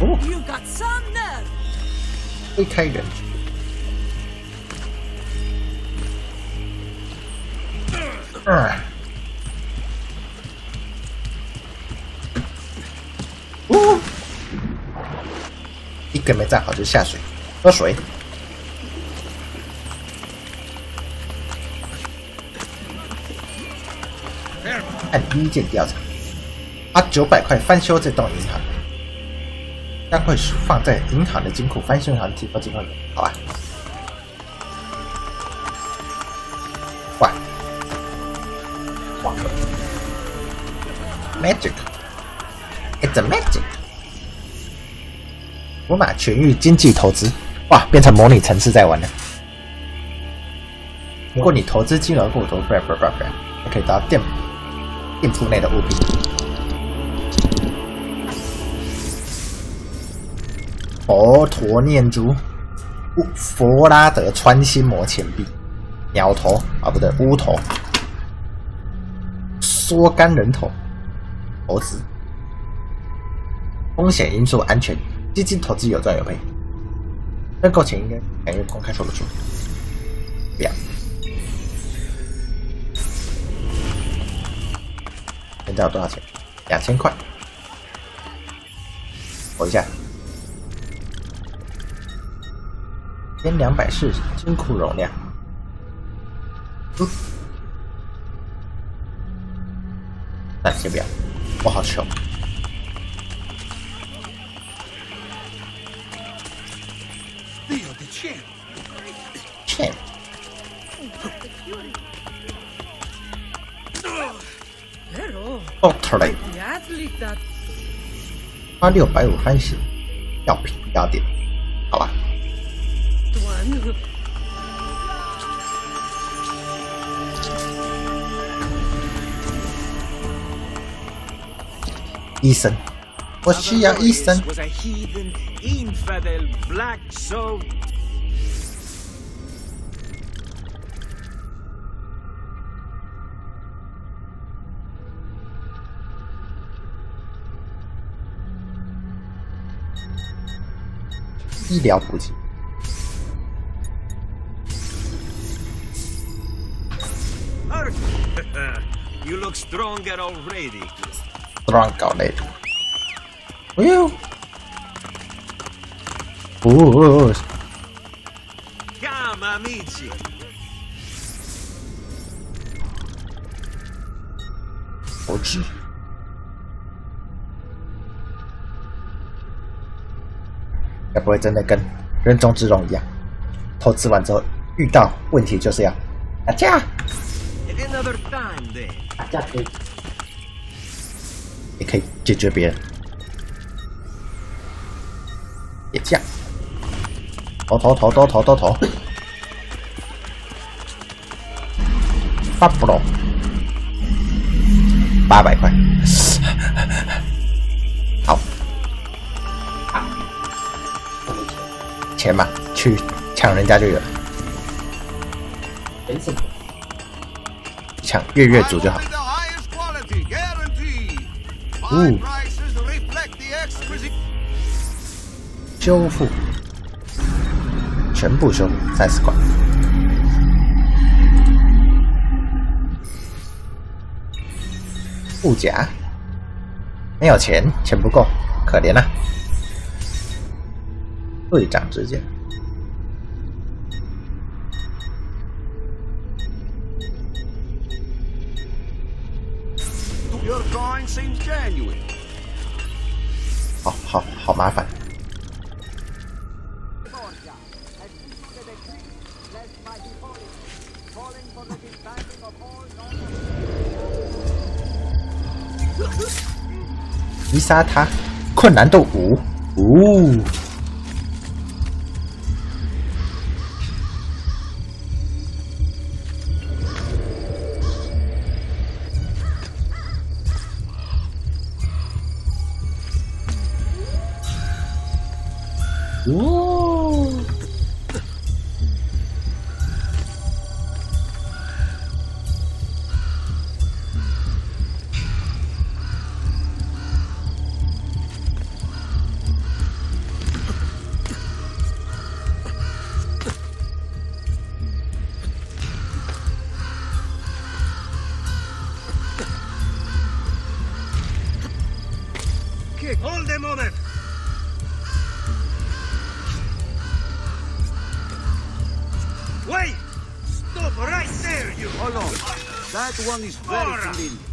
哦.推开人质。嗯。哦，一个没站好就下水，喝水。按第一件调查，花九百块翻修这栋银行，但会放在银行的金库翻修银行提拨金额，好吧？哇哇，magic，it's a magic。罗马全域经济投资，哇，变成模拟城市在玩了。如果你投资金额过多，不不不不，你可以得到店店铺内的物品。陀念珠，乌佛拉德穿心魔钱币，鸟头啊不对，乌头，缩干人头，投资，风险因素安全，基金投资有赚有赔，认购前应该感觉公开说不出，两。现在有多少钱？两千块。我一下。千两百四金库容量。嗯。那先不要，我好穷。Dio di cielo! 欠。Pero 哦，头嘞，the athlete that 花六百五翻新，要品要点，医生，我需要医生。 was a heathen, infidel, black soul. 医疗补给， you look stronger already. Strong 搞累的。哎呦，哦，Come, amici. 投资。该不会真的跟人中之龙一样，偷吃完之后遇到问题就是要打架，Another time then. 打架可以，也可以解决别人，也这样，投投投投投投投，发不了，八百块，好。钱嘛，去抢人家就有了。抢月月组就好。嗯修复全部修复再次管护甲没有钱钱不够可怜呐队长之剑麻烦。击杀他，困难度五，五。哦，Hold a moment. Wait! Stop right there, you! Hold on. That one is very Ora. familiar.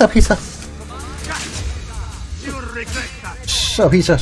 Esa pizza. Esa pizza.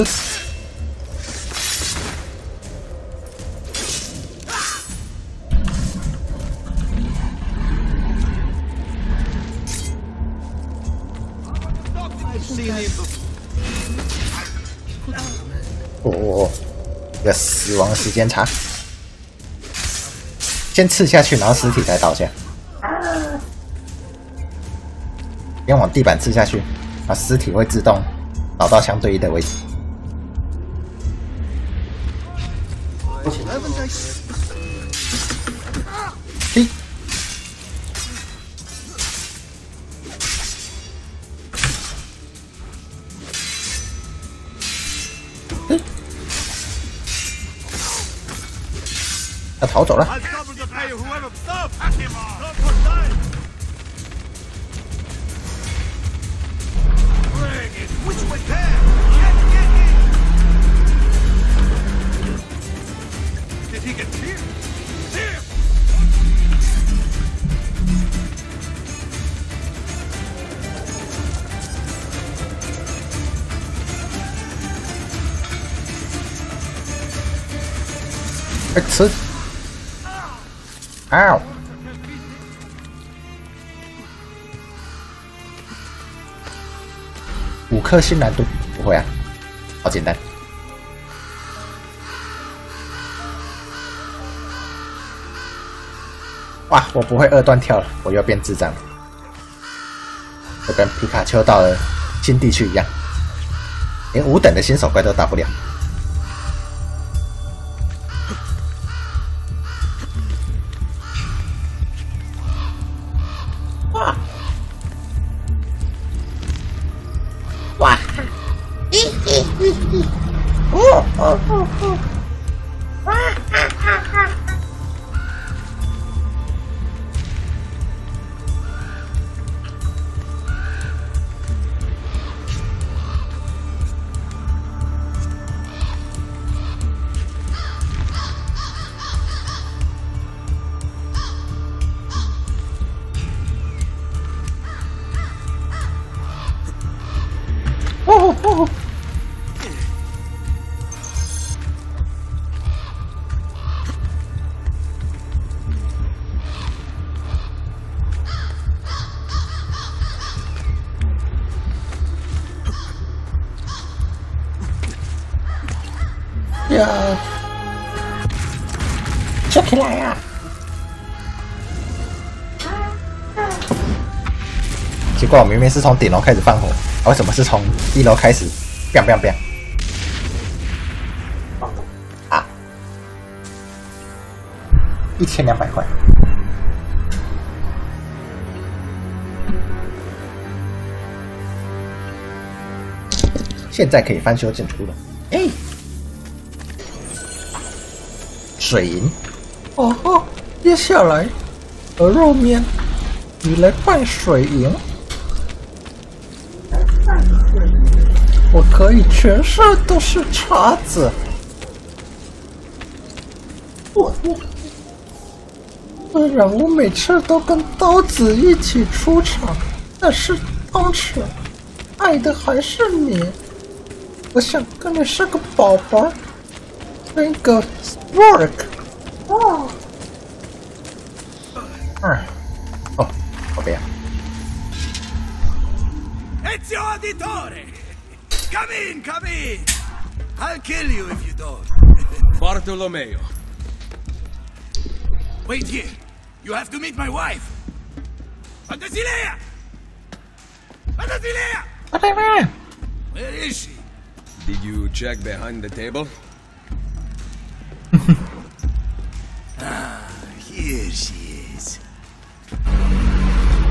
this，这死亡时间长，先刺下去，然后尸体再倒下，先往地板刺下去，啊，尸体会自动找到相对应的位置。嘿，嘿，要逃走了。颗星难度不会啊，好简单。哇，我不会二段跳了，我又变智障了，就跟皮卡丘到了新地区一样，连五等的新手怪都打不了。哇！oh, oh. 怪，我明明是从顶楼开始放火，啊为什么是从一楼开始？biang bang bang！啊！一千两百块。现在可以翻修进出了。哎，水银。哦吼，接下来鹅肉面，你来拌水银。我可以全身都是叉子。我我，虽然我每次都跟刀子一起出场，但是当时爱的还是你。我想跟你生个宝宝，那个 work。哦。嗯。哦，宝贝啊。Ezio Auditore! Come in, come in. I'll kill you if you don't. Bartolomeo. Wait here. You have to meet my wife. Fantasilea! Fantasilea! Whatever. Where is she? Did you check behind the table? ah, here she is.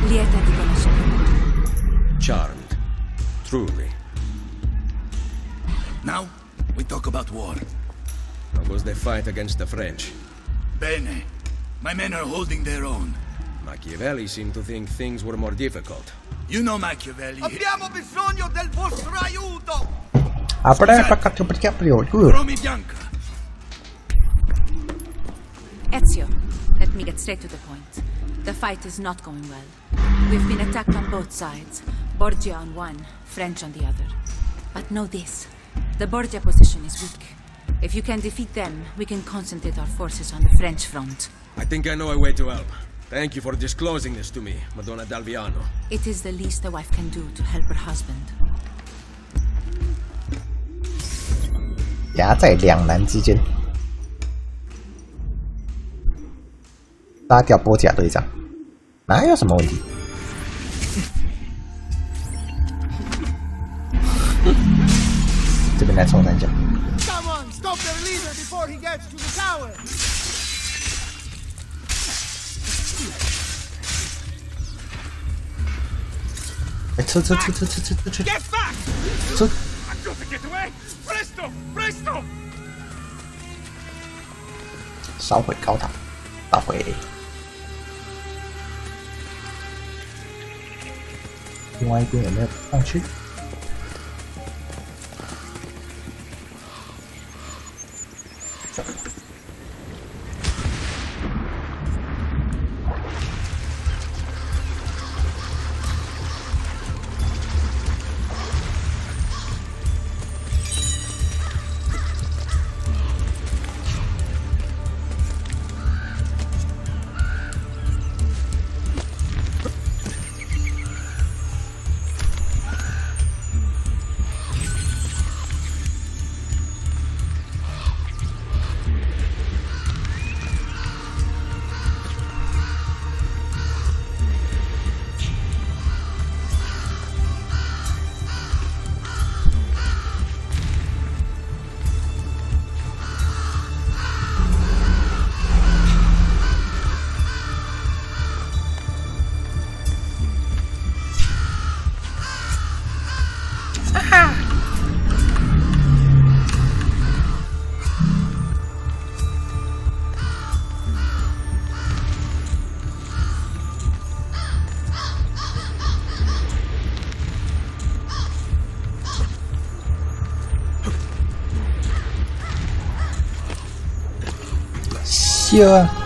Lieta di conoscere. Charmed. Truly. Now, we talk about war. How was the fight against the French? Bene. My men are holding their own. Machiavelli seemed to think things were more difficult. You know Machiavelli. Abbiamo bisogno del vostro aiuto! Apre perché perché aprio. Romi Bianca. Ezio, let me get straight to the point. The fight is not going well. We've been attacked on both sides. Borgia on one, French on the other. But know this. The Borgia position is weak. If you can defeat them, we can concentrate our forces on the French front. I think I know a way to help. Thank you for disclosing this to me, Madonna Dalviano. It is the least a wife can do to help her husband. 夹在两难之间，杀掉波甲队长，哪有什么问题？ 撤撤撤撤撤 Get back! 撤！I've got to get away! Presto! Presto! 烧毁高塔，打回。另外一边有没有上去？chưa?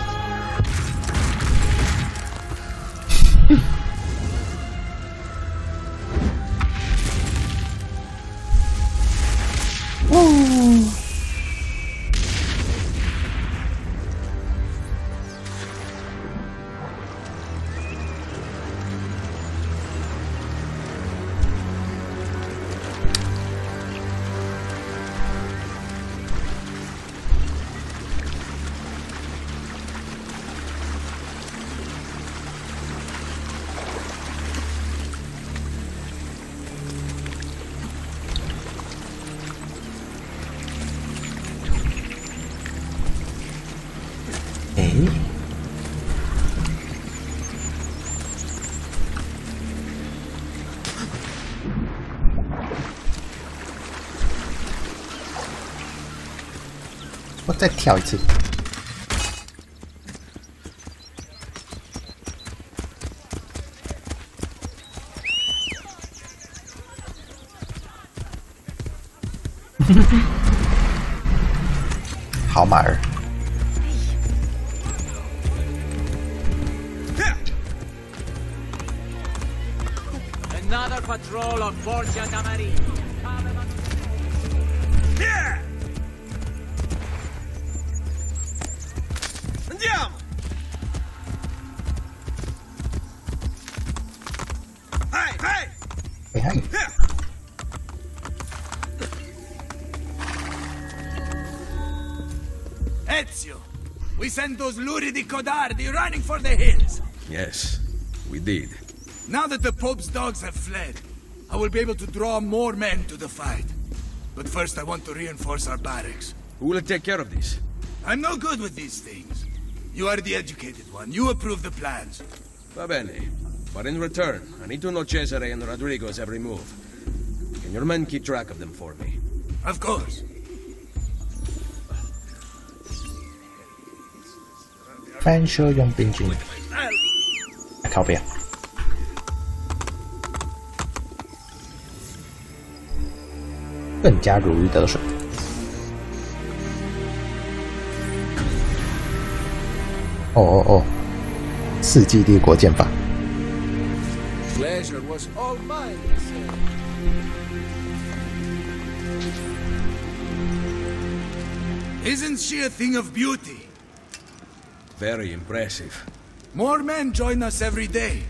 再跳一次。好马儿。 Another patrol of Borgia da Maria. Here! Sent those luridi codardi running for the hills! Yes, we did. Now that the Pope's dogs have fled, I will be able to draw more men to the fight. But first I want to reinforce our barracks. Who will take care of this? I'm no good with these things. You are the educated one. You approve the plans. Va bene. But in return, I need to know Cesare and Rodrigo's every move. Can your men keep track of them for me? Of course. 翻修佣兵军，靠边。更加如鱼得水。哦哦哦！世纪帝国剑法，Pleasure was all mine, sir. Isn't she a thing of beauty? Very impressive. More men join us every day.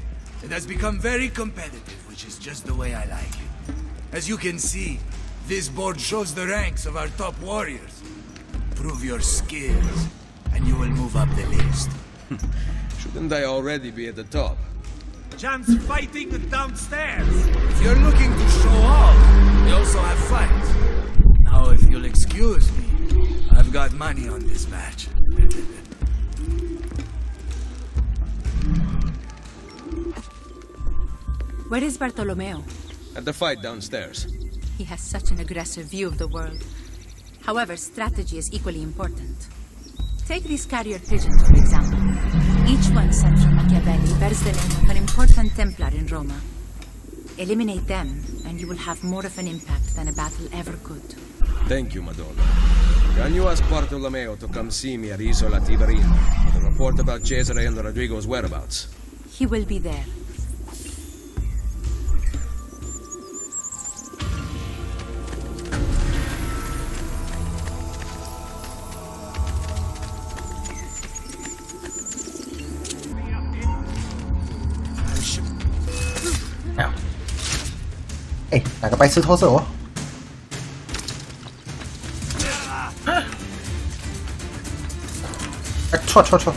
It has become very competitive, which is just the way I like it. As you can see, this board shows the ranks of our top warriors. Prove your skills, and you will move up the list. Shouldn't I already be at the top? Chance fighting downstairs! If you're looking to show off, we also have fights. Now if you'll Excuse me. I've got money on this match. Where is Bartolomeo? At the fight downstairs. He has such an aggressive view of the world. However, strategy is equally important. Take these carrier pigeons, for example. Each one sent from Machiavelli bears the name of an important Templar in Roma. Eliminate them, and you will have more of an impact than a battle ever could. Thank you, Madonna. Can you ask Bartolomeo to come see me at Isola Tiberina a report about Cesare and Rodrigo's whereabouts? He will be there. 白痴偷射我？哎，错错错！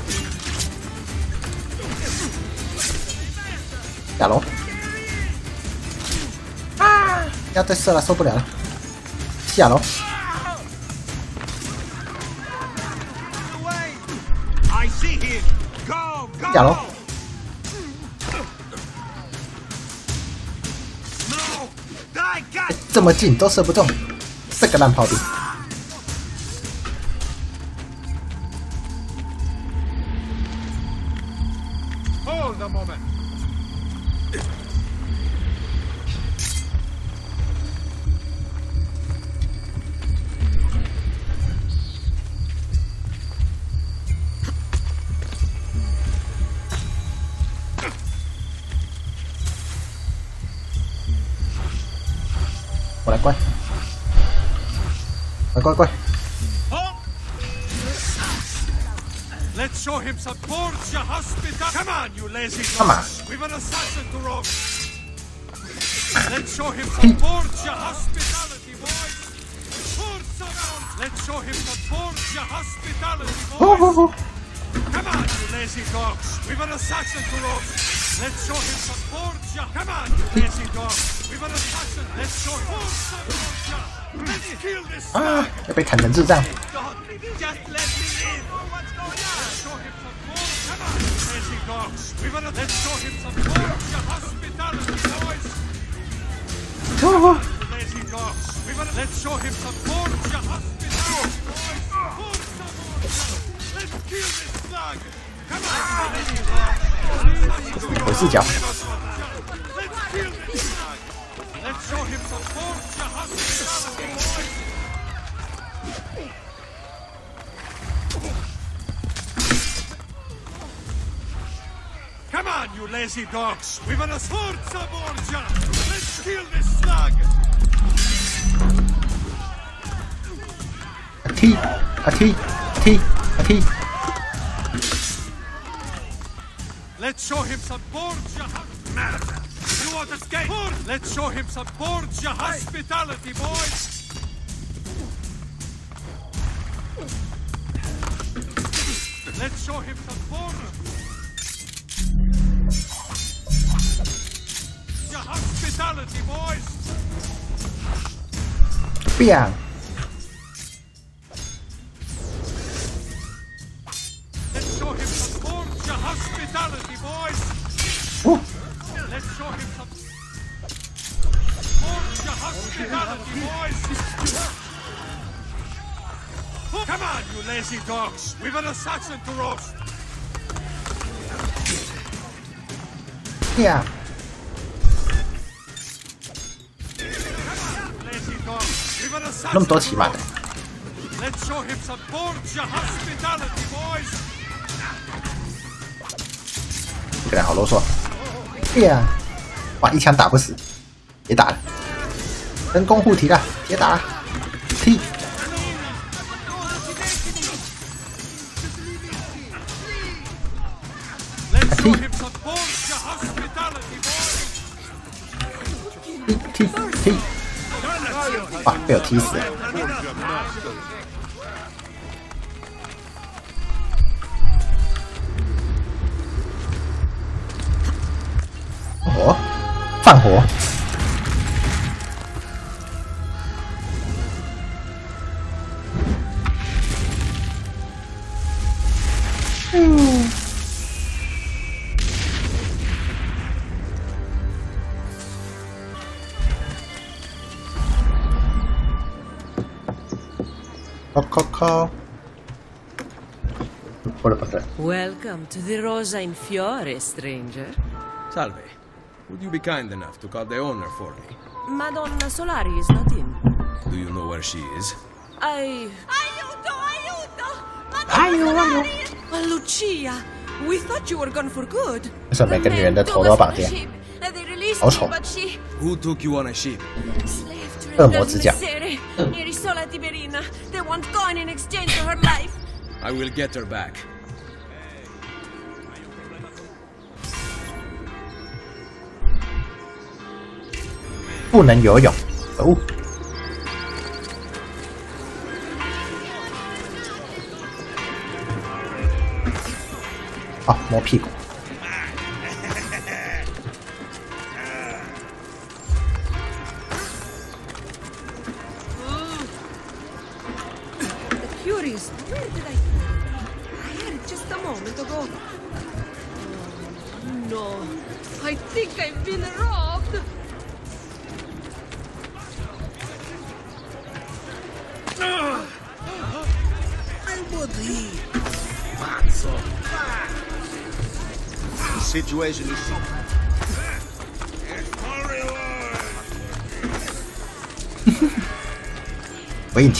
亚龙，啊！要再射了，受不了了！亚龙!亚龙，这么近都射不中，这个烂炮兵！coi coi coi coi Let's show him some Borgia hospitality. Come on, you lazy Come on. We've an assassin to rob. Let's show him some Borgia hospitality, boys. Let's show him some Borgia hospitality, boys. Come on, you lazy dogs. We've an assassin to rob. Let's show him some Borgia. Come on, you lazy dogs. 啊！要被砍成智障！我视角。Show him! Come on, you lazy dogs! We want a sword, Saborja! Let's kill this slug! A! A! A! Let's show him some Borgia! Madam! You? Let's show him some Borgia hospitality, boys! Let's show him some Borgia hospitality, boys! 变！Lazy dogs! We've an assassin to roast! 变！Lazy dogs! We've an assassin 那么多 to 骑马的 roast.，Let's show him some Borgia hospitality, boys! 这个人好啰嗦。对呀！哇，一枪打不死，别打了，人工护体了，别打了，踢！踢踢踢！哇，被我踢死了。哦，放火！the Rosa in Fiore, stranger. Salve. Would you be kind enough to call the owner for me? Madonna Solari is not in. Do you know where she is? I. Aiuto, aiuto! Aiuto. Oh, Lucia! We thought you were gone for good. 为什么每个女人的头都要绑定？ They released 好丑 me, but she Who took you on a ship? slave 恶魔之将 Messere, Irisola Tiberina. They want coin in exchange for her life. I will get her back. 不能游泳，哦！啊！摸屁股，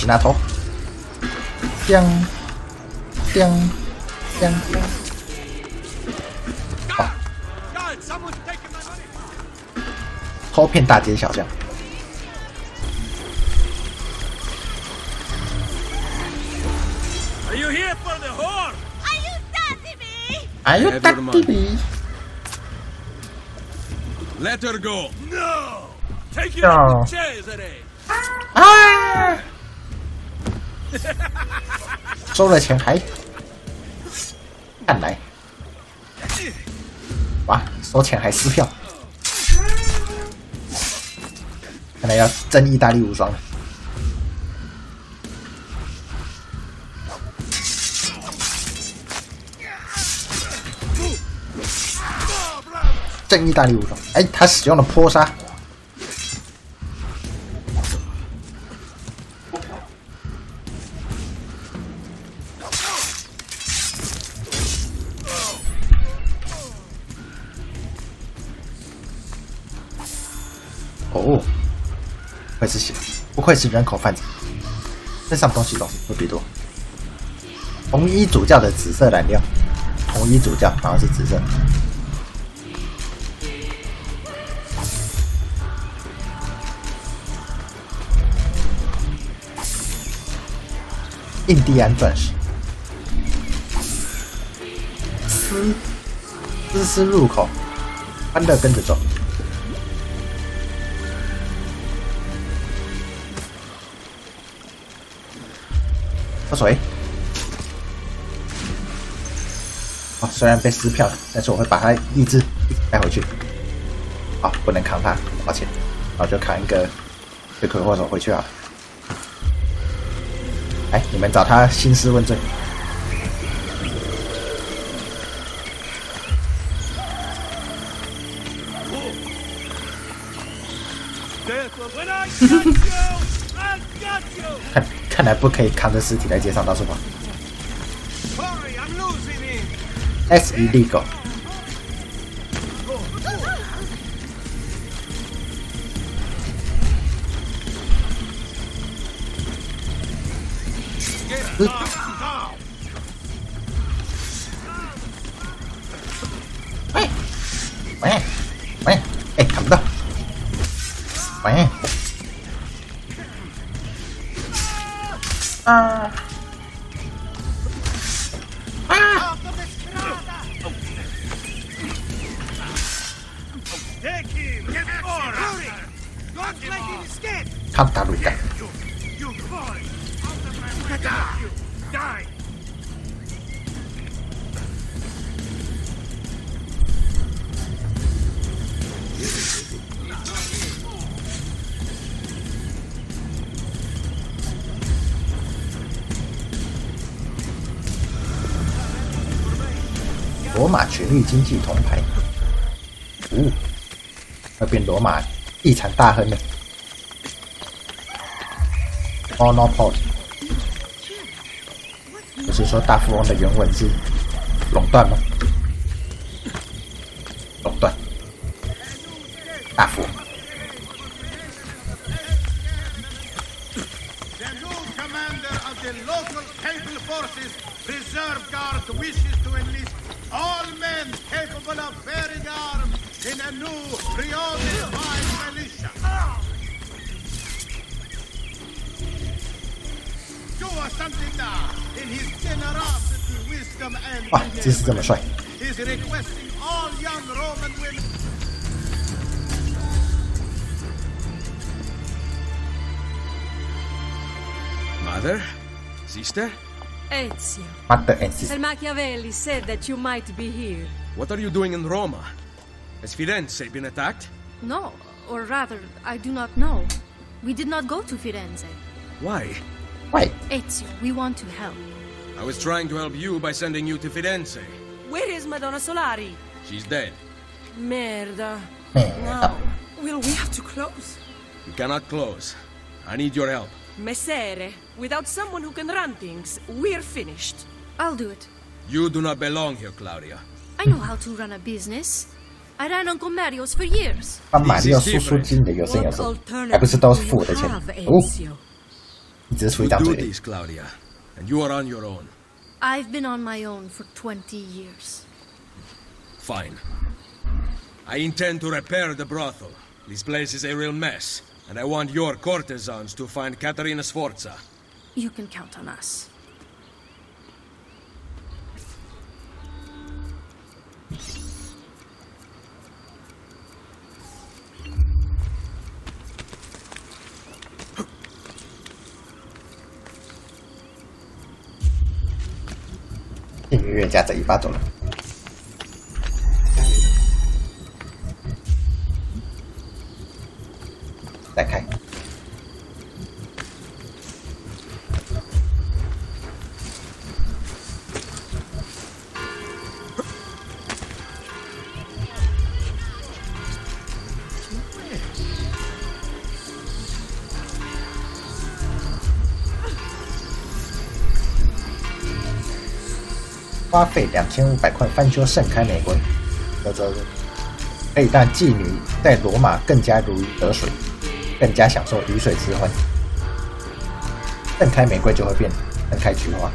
我引擎那头，锵锵锵锵！God, someone's taking my money! 偷骗大街小巷，Are you here for the whore? Aiutatemi! 哎呦 Have 大 your 弟 mind. 弟！Let her go. No! Take it No. up to Cesare! 啊！收了钱还看来，哇，收钱还撕票，看来要真意大利无双了。真意大利无双，哎，他使用了泼杀，愧是人口贩子，身上东西都特别多。红衣主教的紫色染料，红衣主教然后是紫色。印第安钻石，丝丝丝入口，安乐跟着走。喝水。啊，虽然被撕票了，但是我会把它一只带回去。好，不能扛它，抱歉，那我就扛一个罪魁祸首回去啊。哎，你们找他兴师问罪。不可以扛着尸体在街上到处跑。S illegal。Die! 罗马权力经济铜牌，哦，要变罗马一场大亨呢？Monopoly，不是说大富翁的原文是垄断吗？Mother? Sister? Ezio. Mother and sister，And Machiavelli said that you might be here. What are you doing in Roma? Has Firenze been attacked? No, or rather, I do not know. We did not go to Firenze. Why? Why? Ezio, we want to help. I was trying to help you by sending you to Firenze. Where is Madonna Solari? She's dead. Merda. Merda. Now, will we have to close? You cannot close. I need your help. Messere, without someone who can run things, we're finished. I'll do it. You do not belong here, Claudia. I know how to run a business. I ran Uncle Mario's for years. A Mario This you do this, Claudia, and you are on your own. I've been on my own for 20 years. Fine. I intend to repair the brothel. This place is a real mess. And I want your courtesans to find Katerina Sforza. You can count on us. 花费两千五百块翻修盛开玫瑰，啧啧啧，可以让妓女在罗马更加如鱼得水，更加享受鱼水之欢。盛开玫瑰就会变盛开菊花。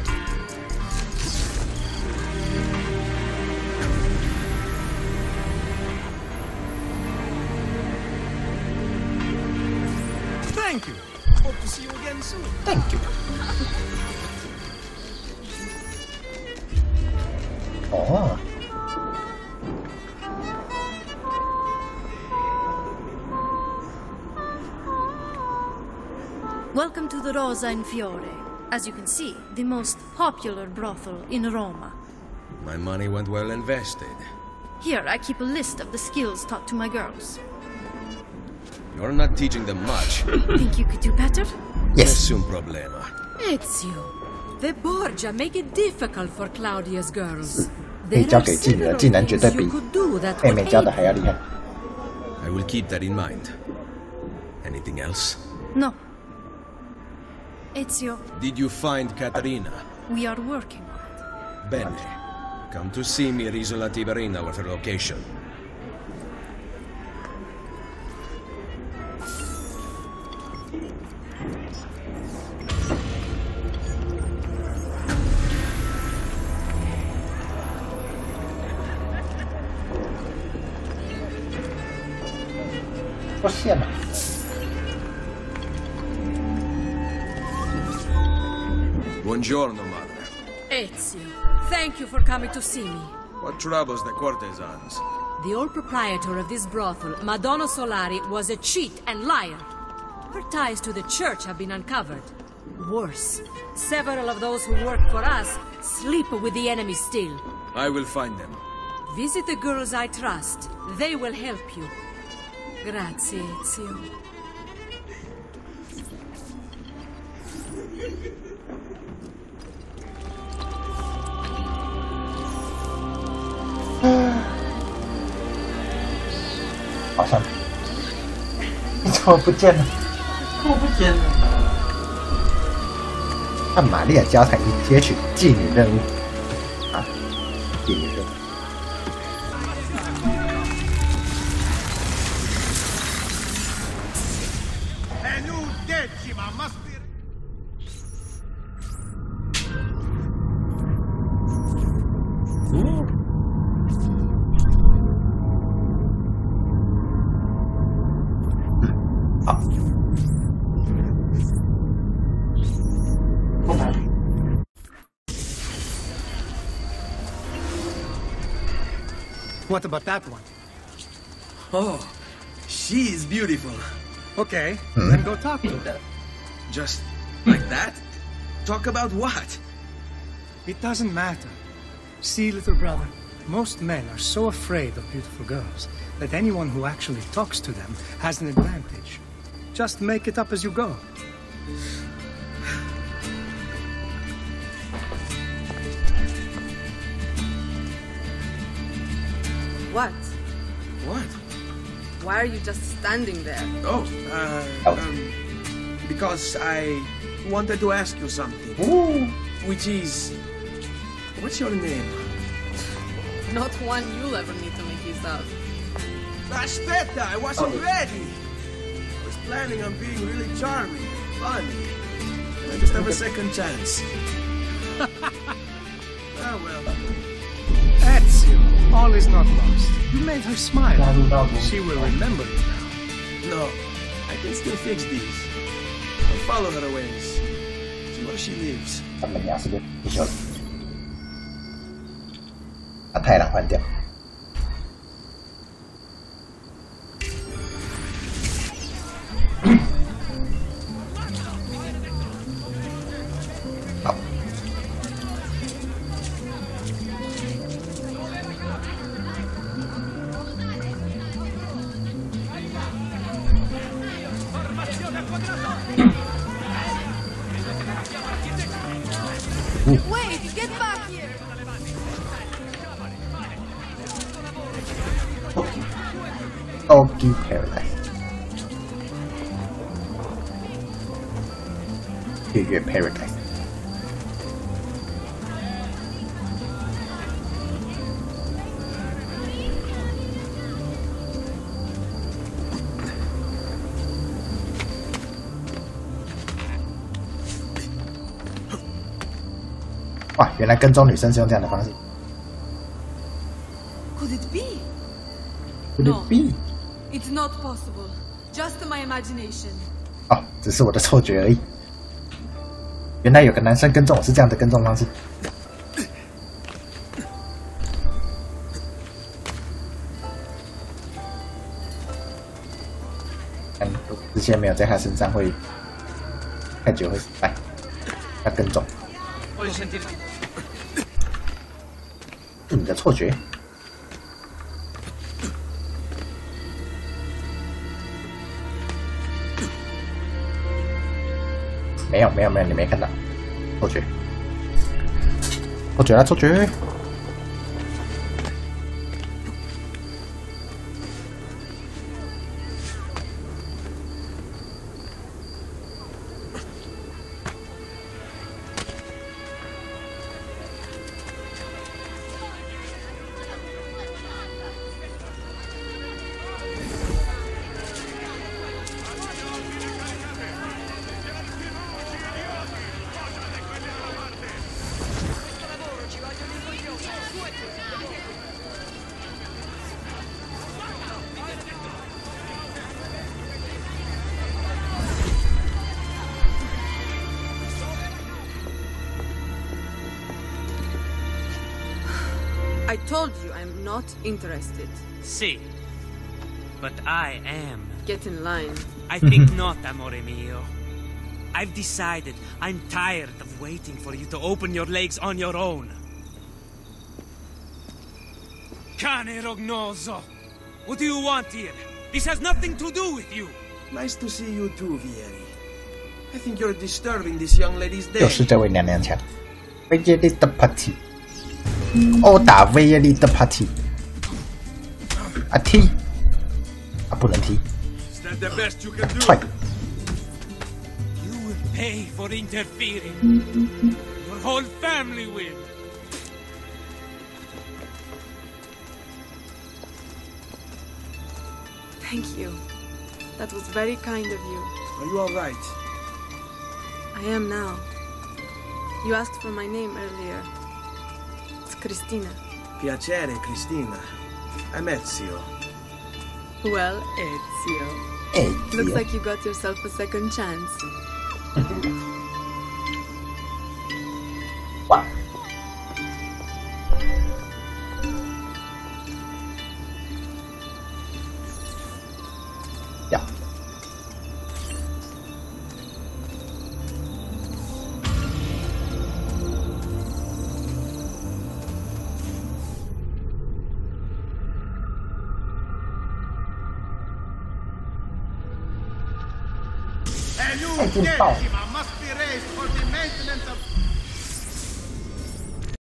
Rosa in Fiore. As you can see, the most popular brothel in Roma. My money went well invested. Here, I keep a list of the skills taught to my girls. You're not teaching them much. Think you could do better? Yes. Nessun problema. Ezio, the Borgia make it difficult for Claudia's girls. 可以 There 交 are 给妓女的 several 技能绝对 things 比 you could do that 妹 would 妹教的 aid 还要厉害。 I will keep that in mind. Anything else? No. Ezio, Did you find Caterina? we are working on it. Bene. Come to see me at Isola Tiberina with her location. Buongiorno, mother. Ezio, thank you for coming to see me. What troubles the courtesans? The old proprietor of this brothel, Madonna Solari, was a cheat and liar. Her ties to the church have been uncovered. Worse, several of those who work for us sleep with the enemy still. I will find them. Visit the girls I trust. They will help you. Grazie, Ezio. 你怎么不见了？我不见了。按玛利亚交谈一接取妓女任务 Okay, hmm? then go talk to her. Just like that? Talk about what? It doesn't matter. See, little brother, most men are so afraid of beautiful girls that anyone who actually talks to them has an advantage. Just make it up as you go. What? What? Why are you just standing there? Oh, uh, um, because I wanted to ask you something. Which is, what's your name? Not one you'll ever need to make use of. Aspetta, I wasn't ready. I was planning on being really charming, funny. I just have a second chance. ah well. Ezio, all is not lost. You made her smile. She will remember you now. No, I can still fix these. I'll follow her ways. See where she lives. 咱们俩是不是不晓得？把太郎换掉。 Wait, get back here! Doggy Paradise，月月 Paradise。原来跟踪女生是用这样的方式。Could it be? Could it be？It's not possible. Just my imagination. 哦，只是我的错觉而已。原来有个男生跟踪我是这样的跟踪方式。但之前没有在他身上会太久会失败，要跟踪，Voglio sentire. 是你错觉。没有没有没有，你没看到，错觉，错觉了错觉。not interested. See. But I am. Get in line. I think not, amore mio. I've decided I'm tired of waiting for you to open your legs on your own. Cane rognoso! What do you want here? This has nothing to do with you! Nice to see you too, Vieri. I think you're disturbing this young lady's 又 day. 是这位娘娘腔，威耶利的 party，殴打威耶利的 party， a T. I put I you can will pay for interfering. Your whole family will. Thank you. That was very kind of you. Are you alright? I am now. You asked for my name earlier. It's Cristina. Piacere, Cristina. I'm Ezio. Well, Ezio. Ezio. Looks like you got yourself a second chance. Wow. 太劲爆